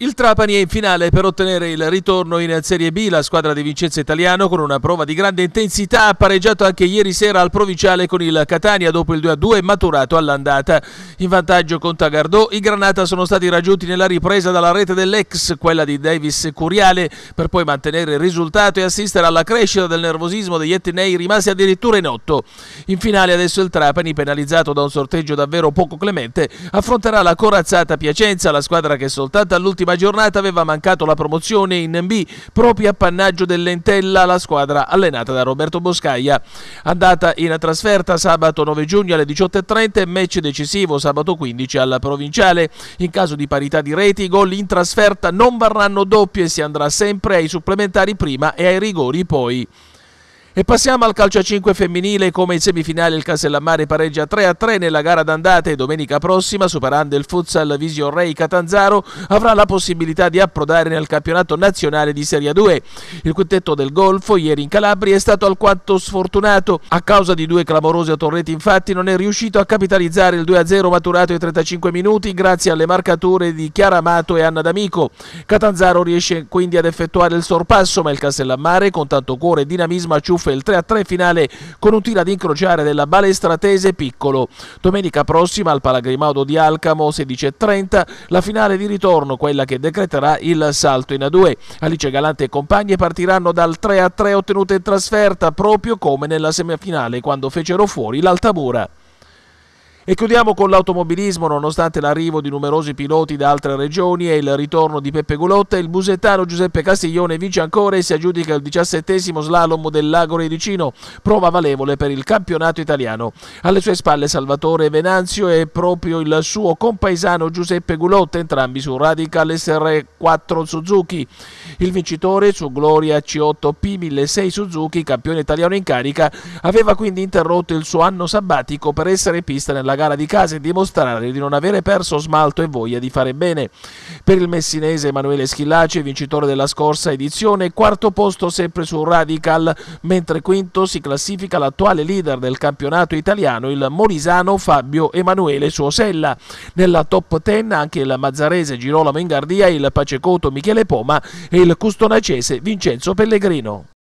Il Trapani è in finale per ottenere il ritorno in Serie B. La squadra di Vincenzo Italiano, con una prova di grande intensità, ha pareggiato anche ieri sera al Provinciale con il Catania dopo il 2-2 maturato all'andata. In vantaggio con Tagardò, i Granata sono stati raggiunti nella ripresa dalla rete dell'ex, quella di Davis Curiale, per poi mantenere il risultato e assistere alla crescita del nervosismo degli etnei rimasti addirittura in otto. In finale adesso il Trapani, penalizzato da un sorteggio davvero poco clemente, affronterà la corazzata Piacenza, la squadra che soltanto all'ultimo l'ultima giornata aveva mancato la promozione in B, proprio appannaggio dell'Entella, la squadra allenata da Roberto Boscaia. Andata in trasferta sabato 9 giugno alle 18.30 e match decisivo sabato 15 alla provinciale. In caso di parità di reti, i gol in trasferta non varranno doppie e si andrà sempre ai supplementari prima e ai rigori poi. E passiamo al calcio a 5 femminile, come in semifinale il Castellammare pareggia 3-3 nella gara d'andata e domenica prossima, superando il futsal Vision Ray Catanzaro, avrà la possibilità di approdare nel campionato nazionale di Serie 2. Il quintetto del Golfo, ieri in Calabria, è stato alquanto sfortunato. A causa di due clamorose torreti, infatti, non è riuscito a capitalizzare il 2-0 maturato ai 35 minuti grazie alle marcature di Chiara Amato e Anna D'Amico. Catanzaro riesce quindi ad effettuare il sorpasso, ma il Castellammare, con tanto cuore e dinamismo, acciuffa il 3-3 finale con un tiro ad incrociare della balestra Tese Piccolo. Domenica prossima al Palagrimaudo di Alcamo 16.30 la finale di ritorno, quella che decreterà il salto in A2. Alice Galante e compagni partiranno dal 3-3 ottenuto in trasferta proprio come nella semifinale quando fecero fuori l'Altamura. E chiudiamo con l'automobilismo, nonostante l'arrivo di numerosi piloti da altre regioni e il ritorno di Peppe Gulotta, il busettano Giuseppe Castiglione vince ancora e si aggiudica il diciassettesimo slalom del Lago Redicino, prova valevole per il campionato italiano. Alle sue spalle Salvatore Venanzio e proprio il suo compaesano Giuseppe Gulotta, entrambi su Radical SR4 Suzuki. Il vincitore su Gloria C8P 1006 Suzuki, campione italiano in carica, aveva quindi interrotto il suo anno sabbatico per essere pista nella gara di casa e dimostrare di non avere perso smalto e voglia di fare bene. Per il messinese Emanuele Schillaci, vincitore della scorsa edizione, quarto posto sempre su Radical, mentre quinto si classifica l'attuale leader del campionato italiano, il morisano Fabio Emanuele Suosella. Nella top 10 anche il mazzarese Girolamo Ingardia, il pacecoto Michele Poma e il custonacese Vincenzo Pellegrino.